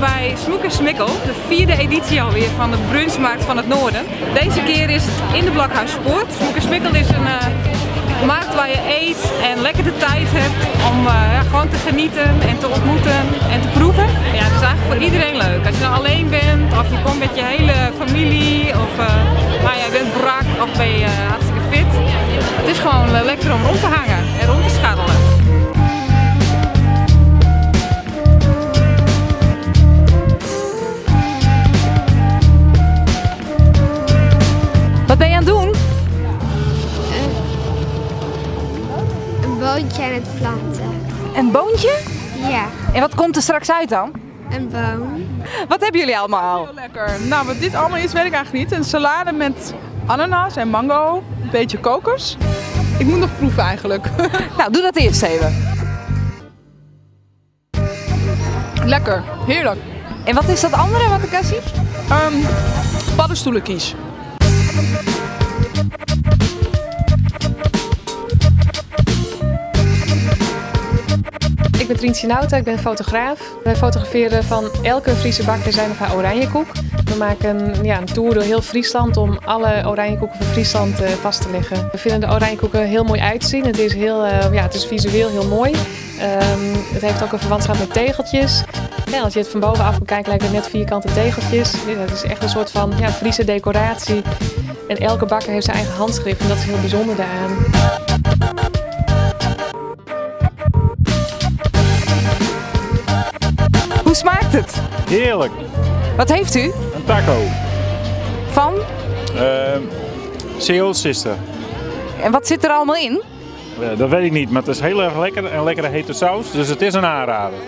bij Smoek en Smikkel, de vierde editie alweer van de brunchmarkt van het Noorden. Deze keer is het in de Blokhuispoort. Smoek en Smikkel is een uh, markt waar je eet en lekker de tijd hebt om ja, gewoon te genieten en te ontmoeten en te proeven. Ja, het is eigenlijk voor iedereen leuk. Als je nou alleen bent of je komt met je hele familie of uh, nou ja, je bent brak of ben je hartstikke fit. Het is gewoon lekker om rond te hangen en Wat ben je aan het doen? Een boontje aan het planten. Een boontje? Ja, En wat komt er straks uit dan? een boom. Wat hebben jullie allemaal? Heel lekker. Nou, wat dit allemaal is, weet ik eigenlijk niet. Een salade met ananas en mango, een beetje kokos. Ik moet nog proeven eigenlijk. Nou, doe dat eerst even. lekker, heerlijk. En wat is dat andere wat ik daar zie? Um, paddenstoelenkies. Ik ben Trientje Nauta, ik ben fotograaf. Wij fotograferen van elke Friese bakker zijn of haar oranjekoek. We maken ja, een tour door heel Friesland om alle oranjekoeken van Friesland uh, vast te leggen. We vinden de oranjekoeken heel mooi uitzien. Het is, heel, uh, ja, het is visueel heel mooi. Um, het heeft ook een verwantschap met tegeltjes. Ja, als je het van bovenaf bekijkt lijkt het net vierkante tegeltjes. Het is echt een soort van ja, Friese decoratie. En elke bakker heeft zijn eigen handschrift en dat is heel bijzonder daaraan. Hoe smaakt het? Heerlijk. Wat heeft u? Een taco. Van? Uh, Seoul Sister. En wat zit er allemaal in? Uh, dat weet ik niet, maar het is heel erg lekker en lekkere hete saus. Dus het is een aanrader.